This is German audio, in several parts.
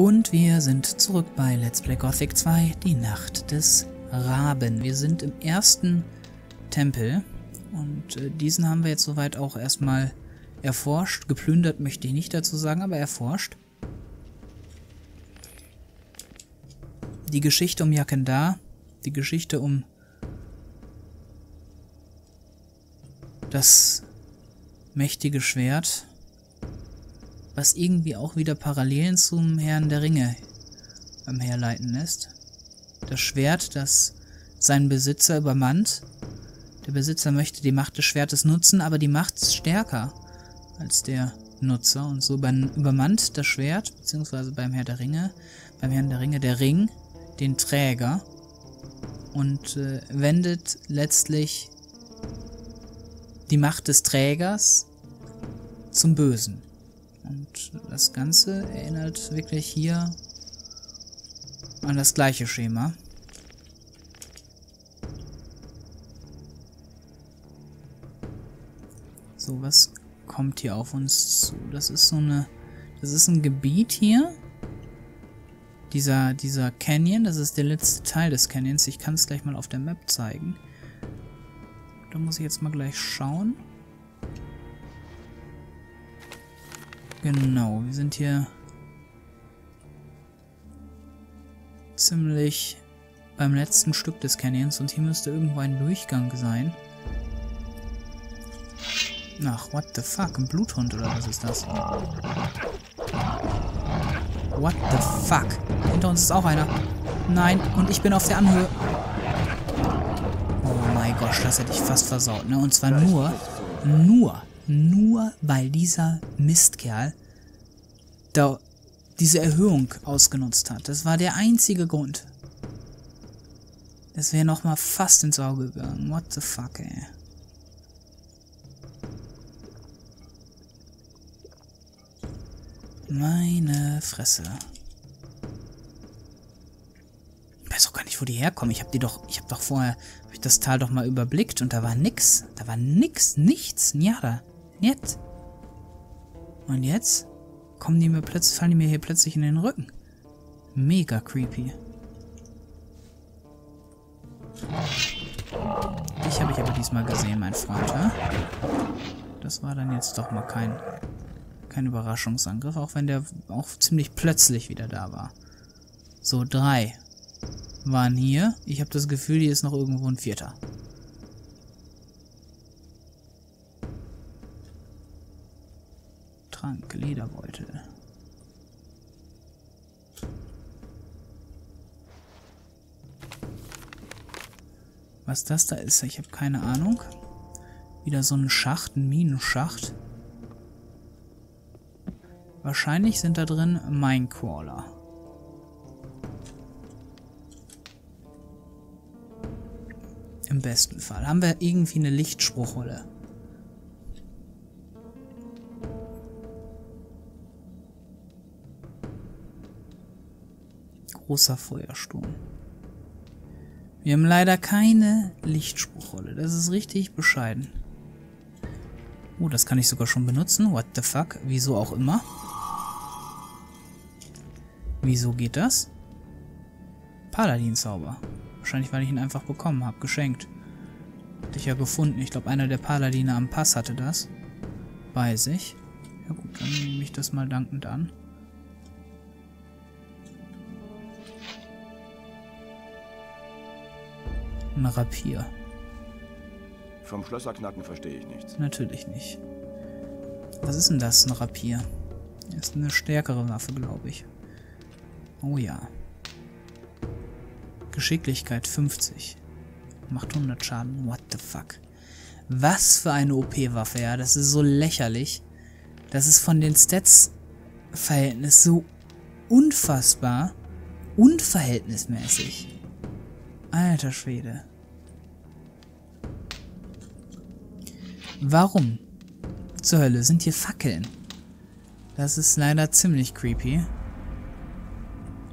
Und wir sind zurück bei Let's Play Gothic 2, die Nacht des Raben. Wir sind im ersten Tempel und äh, diesen haben wir jetzt soweit auch erstmal erforscht. Geplündert möchte ich nicht dazu sagen, aber erforscht. Die Geschichte um Yakendar, die Geschichte um das mächtige Schwert was irgendwie auch wieder Parallelen zum Herrn der Ringe ähm, herleiten lässt. Das Schwert, das seinen Besitzer übermannt. Der Besitzer möchte die Macht des Schwertes nutzen, aber die Macht ist stärker als der Nutzer. Und so übermannt das Schwert, beziehungsweise beim Herr der Ringe, beim Herrn der Ringe der Ring, den Träger und äh, wendet letztlich die Macht des Trägers zum Bösen. Und das Ganze erinnert wirklich hier an das gleiche Schema. So, was kommt hier auf uns zu? Das ist so eine... Das ist ein Gebiet hier. Dieser, dieser Canyon, das ist der letzte Teil des Canyons. Ich kann es gleich mal auf der Map zeigen. Da muss ich jetzt mal gleich schauen. Genau, wir sind hier ziemlich beim letzten Stück des Canyons und hier müsste irgendwo ein Durchgang sein. Ach, what the fuck? Ein Bluthund oder was ist das? What the fuck? Hinter uns ist auch einer. Nein, und ich bin auf der Anhöhe. Oh mein Gott, das hätte ich fast versaut, ne? Und zwar nur, nur nur weil dieser Mistkerl da diese Erhöhung ausgenutzt hat. Das war der einzige Grund. Das wäre nochmal fast ins Auge gegangen. What the fuck, ey. Meine Fresse. Ich weiß auch gar nicht, wo die herkommen. Ich habe die doch, ich habe doch vorher, hab ich das Tal doch mal überblickt und da war nix. Da war nix, nichts, nada. Jetzt. Und jetzt kommen die mir plötzlich, fallen die mir hier plötzlich in den Rücken. Mega creepy. Dich habe ich aber diesmal gesehen, mein Freund, ja? Das war dann jetzt doch mal kein, kein Überraschungsangriff, auch wenn der auch ziemlich plötzlich wieder da war. So, drei waren hier. Ich habe das Gefühl, hier ist noch irgendwo ein vierter. Trank, Lederbeutel. Was das da ist, ich habe keine Ahnung. Wieder so ein Schacht, ein Minenschacht. Wahrscheinlich sind da drin Minecrawler. Im besten Fall. Haben wir irgendwie eine Lichtspruchrolle. Großer Feuersturm. Wir haben leider keine Lichtspruchrolle. Das ist richtig bescheiden. Oh, das kann ich sogar schon benutzen. What the fuck? Wieso auch immer? Wieso geht das? Paladin-Zauber. Wahrscheinlich, weil ich ihn einfach bekommen habe. Geschenkt. Hatte ich ja gefunden. Ich glaube, einer der Paladine am Pass hatte das. Bei sich. Ja gut, dann nehme ich das mal dankend an. Ein Rapier. Vom Schlösserknacken verstehe ich nichts. Natürlich nicht. Was ist denn das, ein Rapier? Das ist eine stärkere Waffe, glaube ich. Oh ja. Geschicklichkeit 50. Macht 100 Schaden. What the fuck? Was für eine OP-Waffe, ja. Das ist so lächerlich. Das ist von den Stats-Verhältnis so unfassbar unverhältnismäßig. Alter Schwede. Warum zur Hölle sind hier Fackeln? Das ist leider ziemlich creepy.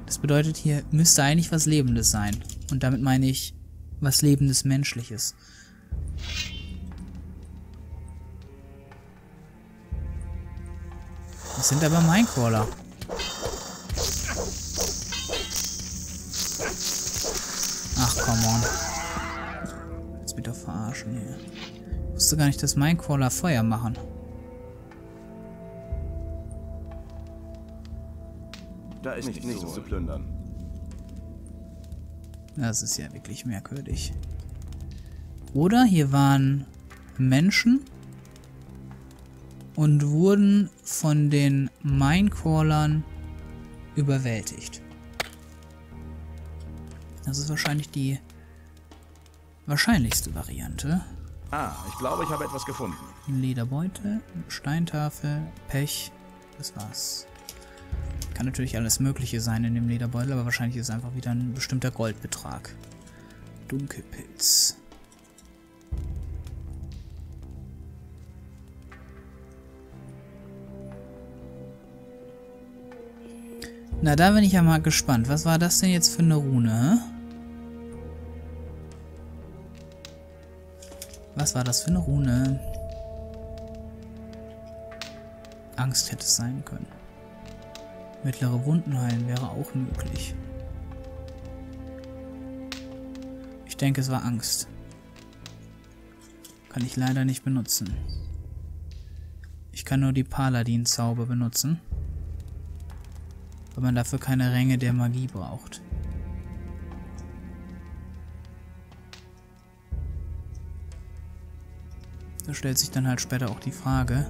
Das bedeutet, hier müsste eigentlich was Lebendes sein. Und damit meine ich was Lebendes Menschliches. Das sind aber Minecrawler. Ach, come on. Jetzt bitte verarschen hier. Ich wusste gar nicht, dass Minecrawler Feuer machen. Da ist nichts, nichts zu plündern. Das ist ja wirklich merkwürdig. Oder hier waren Menschen und wurden von den Minecrawlern überwältigt. Das ist wahrscheinlich die wahrscheinlichste Variante. Ah, ich glaube, ich habe etwas gefunden. Lederbeutel, Steintafel, Pech, das war's. Kann natürlich alles Mögliche sein in dem Lederbeutel, aber wahrscheinlich ist es einfach wieder ein bestimmter Goldbetrag. Dunkelpilz. Na, da bin ich ja mal gespannt. Was war das denn jetzt für eine Rune? Was war das für eine Rune? Angst hätte es sein können. Mittlere Wunden heilen wäre auch möglich. Ich denke, es war Angst. Kann ich leider nicht benutzen. Ich kann nur die Paladin-Zauber benutzen weil man dafür keine Ränge der Magie braucht. Da stellt sich dann halt später auch die Frage,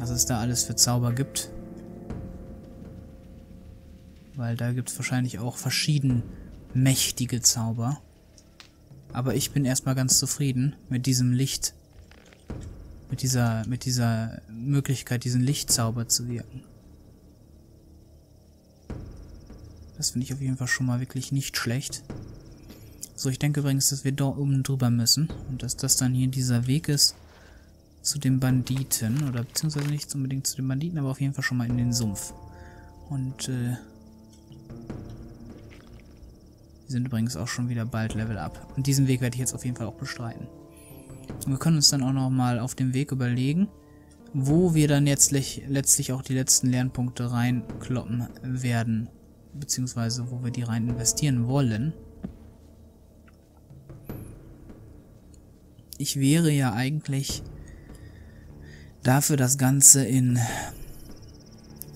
was es da alles für Zauber gibt. Weil da gibt es wahrscheinlich auch verschieden mächtige Zauber. Aber ich bin erstmal ganz zufrieden mit diesem Licht. Mit dieser, mit dieser Möglichkeit, diesen Lichtzauber zu wirken. Das finde ich auf jeden Fall schon mal wirklich nicht schlecht. So, ich denke übrigens, dass wir da oben drüber müssen. Und dass das dann hier dieser Weg ist zu den Banditen. Oder beziehungsweise nicht unbedingt zu den Banditen, aber auf jeden Fall schon mal in den Sumpf. Und, äh... Wir sind übrigens auch schon wieder bald Level Up. Und diesen Weg werde ich jetzt auf jeden Fall auch bestreiten. Und wir können uns dann auch nochmal auf dem Weg überlegen, wo wir dann jetzt letztlich auch die letzten Lernpunkte reinkloppen werden beziehungsweise wo wir die rein investieren wollen. Ich wäre ja eigentlich dafür, das Ganze in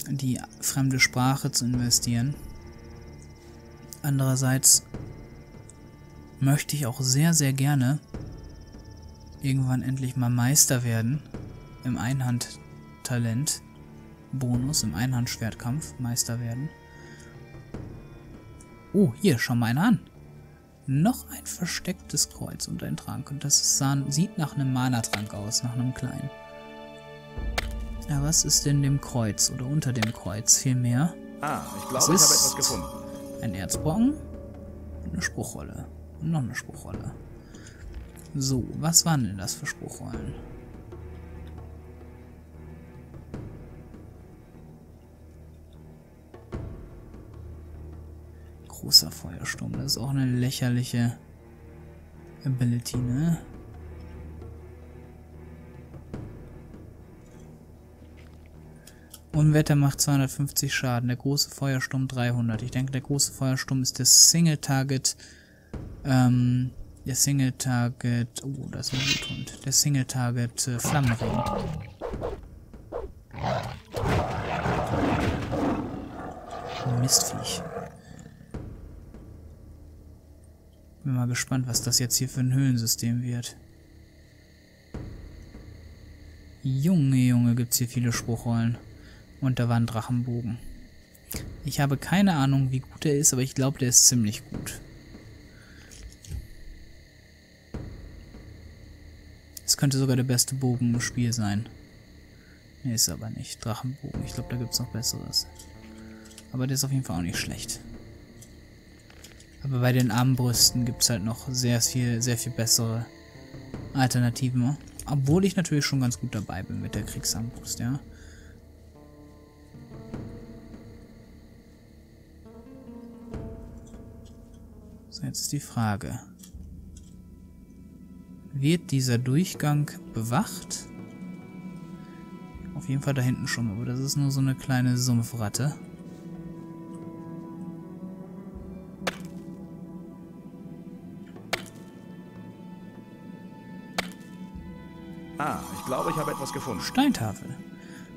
die fremde Sprache zu investieren. Andererseits möchte ich auch sehr, sehr gerne irgendwann endlich mal Meister werden im Einhandtalent. Bonus im Einhandschwertkampf Meister werden. Oh, hier, schau mal einer an. Noch ein verstecktes Kreuz und ein Trank. Und das sah, sieht nach einem Mana-Trank aus, nach einem kleinen. Ja, was ist in dem Kreuz oder unter dem Kreuz vielmehr? Ah, ich glaube, ich habe etwas gefunden. Ein Erzbrocken, eine Spruchrolle und noch eine Spruchrolle. So, was waren denn das für Spruchrollen? Großer Feuersturm. Das ist auch eine lächerliche Ability, ne? Unwetter macht 250 Schaden, der große Feuersturm 300. Ich denke, der große Feuersturm ist der Single-Target, ähm, der Single-Target, oh, das ist ein Bluthund, der Single-Target äh, Flammenring. Mistviech. Bin mal gespannt, was das jetzt hier für ein Höhlensystem wird. Junge, Junge, gibt's hier viele Spruchrollen. Und da war ein Drachenbogen. Ich habe keine Ahnung, wie gut er ist, aber ich glaube, der ist ziemlich gut. Es könnte sogar der beste Bogen im Spiel sein. Ne, ist aber nicht. Drachenbogen. Ich glaube, da gibt es noch besseres. Aber der ist auf jeden Fall auch nicht schlecht. Aber bei den Armbrüsten gibt es halt noch sehr viel, sehr viel bessere Alternativen. Obwohl ich natürlich schon ganz gut dabei bin mit der Kriegsarmbrust, ja. So, jetzt ist die Frage. Wird dieser Durchgang bewacht? Auf jeden Fall da hinten schon, aber das ist nur so eine kleine Sumpfratte. Glaube, ich habe etwas gefunden. Steintafel.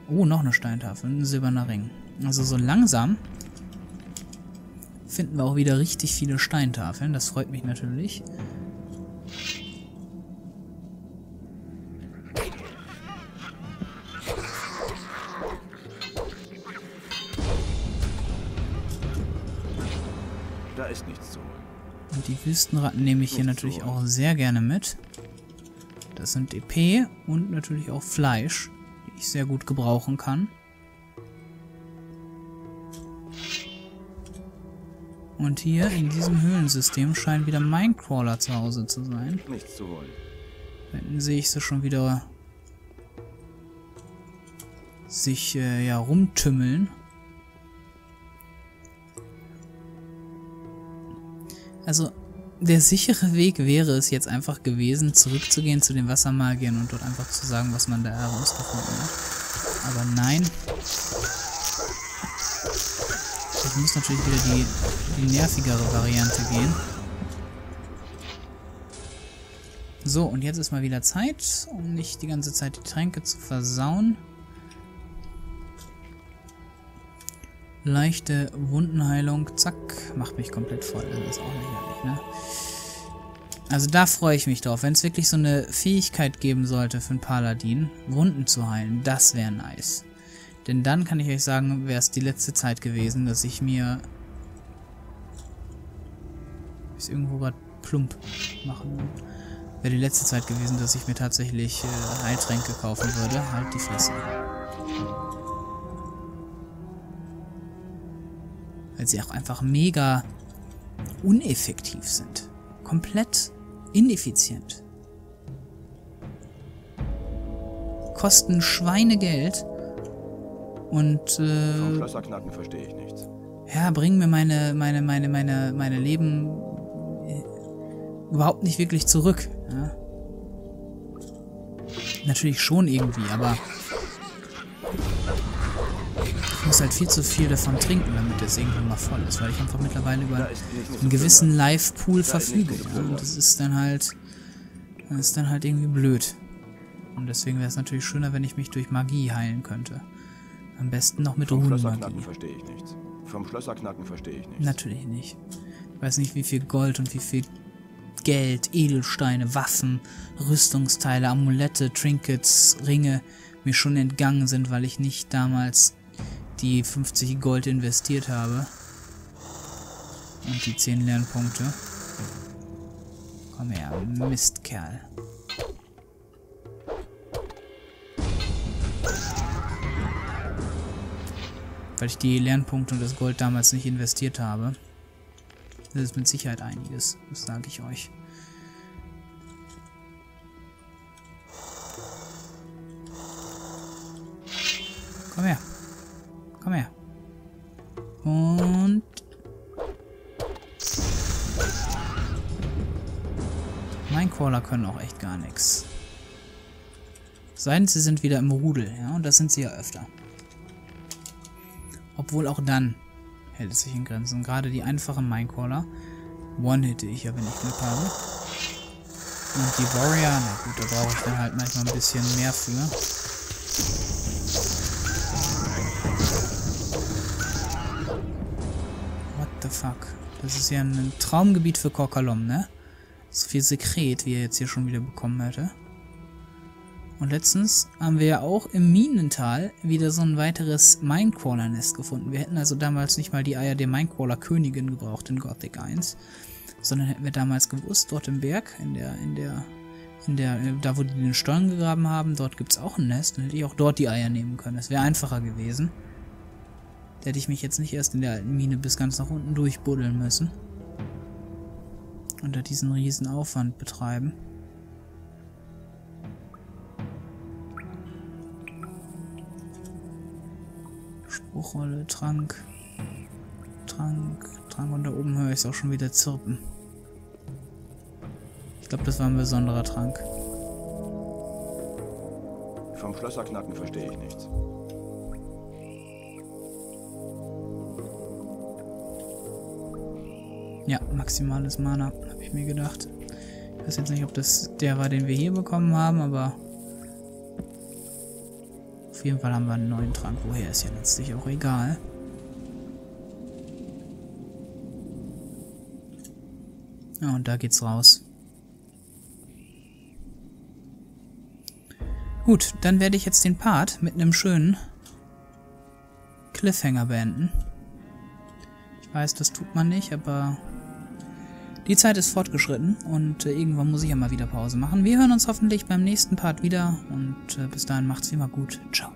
Oh, noch eine Steintafel. Ein silberner Ring. Also so langsam finden wir auch wieder richtig viele Steintafeln. Das freut mich natürlich. Da ist nichts zu holen. Und die Wüstenratten nehme ich hier natürlich auch sehr gerne mit. Das sind EP und natürlich auch Fleisch, die ich sehr gut gebrauchen kann. Und hier in diesem Höhlensystem scheinen wieder Minecrawler zu Hause zu sein. Nichts zu holen. Da hinten sehe ich sie schon wieder sich äh, ja rumtümmeln. Also der sichere Weg wäre es jetzt einfach gewesen, zurückzugehen zu den Wassermagiern und dort einfach zu sagen, was man da herausgefunden hat. Aber nein. Ich muss natürlich wieder die, die nervigere Variante gehen. So, und jetzt ist mal wieder Zeit, um nicht die ganze Zeit die Tränke zu versauen. Leichte Wundenheilung, zack, macht mich komplett voll. Das ist auch lächerlich, ne? Also da freue ich mich drauf. Wenn es wirklich so eine Fähigkeit geben sollte für einen Paladin, Wunden zu heilen, das wäre nice. Denn dann kann ich euch sagen, wäre es die letzte Zeit gewesen, dass ich mir... Ist irgendwo gerade plump machen. Wäre die letzte Zeit gewesen, dass ich mir tatsächlich äh, Heiltränke kaufen würde. Halt die Fresse. Weil sie auch einfach mega uneffektiv sind. Komplett ineffizient. Kosten Schweinegeld. Und Vom äh, Schlösserknacken verstehe ich nichts. ja, bringen mir meine, meine, meine, meine, meine Leben äh, überhaupt nicht wirklich zurück. Ja. Natürlich schon irgendwie, aber muss halt viel zu viel davon trinken, damit es irgendwann mal voll ist, weil ich einfach mittlerweile über einen gewissen. Live-Pool verfüge. Ja. Und das ist dann halt, das ist dann halt irgendwie blöd. Und deswegen wäre es natürlich schöner, wenn ich mich durch Magie heilen könnte. Am besten noch mit Vom Runenmagie. verstehe ich nichts. Vom Schlösserknacken verstehe ich nichts. Natürlich nicht. Ich weiß nicht, wie viel Gold und wie viel Geld, Edelsteine, Waffen, Rüstungsteile, Amulette, Trinkets, Ringe mir schon entgangen sind, weil ich nicht damals die 50 Gold investiert habe. Und die 10 Lernpunkte. Komm her, Mistkerl. Weil ich die Lernpunkte und das Gold damals nicht investiert habe. Das ist mit Sicherheit einiges, das sage ich euch. Komm her. Können auch echt gar nichts. Sei denn, sie sind wieder im Rudel, ja, und das sind sie ja öfter. Obwohl auch dann hält es sich in Grenzen. Gerade die einfachen Minecrawler one-hitte ich ja, wenn ich Glück habe. Und die Warrior, na gut, da brauche ich dann halt manchmal ein bisschen mehr für. What the fuck? Das ist ja ein Traumgebiet für Korkalom, ne? So viel Sekret, wie er jetzt hier schon wieder bekommen hätte. Und letztens haben wir ja auch im Minental wieder so ein weiteres Minecrawler-Nest gefunden. Wir hätten also damals nicht mal die Eier der Minecrawler-Königin gebraucht in Gothic 1, sondern hätten wir damals gewusst, dort im Berg, in der, in der, in der, äh, da wo die den Stollen gegraben haben, dort gibt's auch ein Nest, dann hätte ich auch dort die Eier nehmen können. Das wäre einfacher gewesen. Da hätte ich mich jetzt nicht erst in der alten Mine bis ganz nach unten durchbuddeln müssen. Da diesen riesen Aufwand betreiben. Spruchrolle, Trank. Trank, Trank und da oben höre ich es auch schon wieder zirpen. Ich glaube, das war ein besonderer Trank. Vom Schlösserknacken verstehe ich nichts. Ja, maximales Mana, habe ich mir gedacht. Ich weiß jetzt nicht, ob das der war, den wir hier bekommen haben, aber Auf jeden Fall haben wir einen neuen Trank. Woher ist ja letztlich auch egal. Ja, und da geht's raus. Gut, dann werde ich jetzt den Part mit einem schönen Cliffhanger beenden. Ich weiß, das tut man nicht, aber die Zeit ist fortgeschritten und äh, irgendwann muss ich ja mal wieder Pause machen. Wir hören uns hoffentlich beim nächsten Part wieder und äh, bis dahin macht's immer gut. Ciao.